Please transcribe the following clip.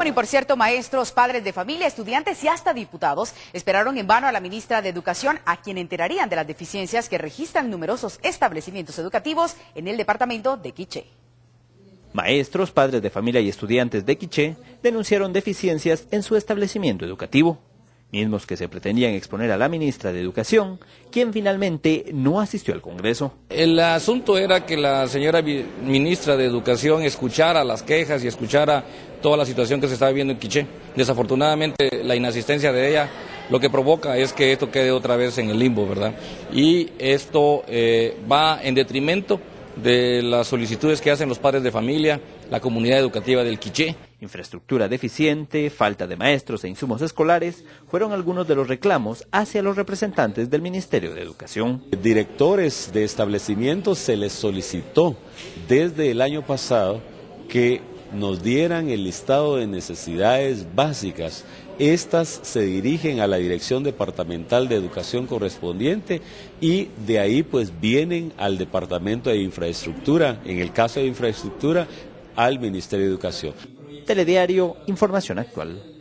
Bueno, y por cierto, maestros, padres de familia, estudiantes y hasta diputados esperaron en vano a la ministra de Educación, a quien enterarían de las deficiencias que registran numerosos establecimientos educativos en el departamento de Quiché. Maestros, padres de familia y estudiantes de Quiché denunciaron deficiencias en su establecimiento educativo mismos que se pretendían exponer a la ministra de Educación, quien finalmente no asistió al Congreso. El asunto era que la señora ministra de Educación escuchara las quejas y escuchara toda la situación que se estaba viviendo en Quiché. Desafortunadamente, la inasistencia de ella lo que provoca es que esto quede otra vez en el limbo, ¿verdad? Y esto eh, va en detrimento de las solicitudes que hacen los padres de familia, la comunidad educativa del Quiché. Infraestructura deficiente, falta de maestros e insumos escolares fueron algunos de los reclamos hacia los representantes del Ministerio de Educación. Directores de establecimientos se les solicitó desde el año pasado que nos dieran el listado de necesidades básicas. Estas se dirigen a la Dirección Departamental de Educación correspondiente y de ahí pues vienen al Departamento de Infraestructura, en el caso de infraestructura, al Ministerio de Educación. Telediario, información actual.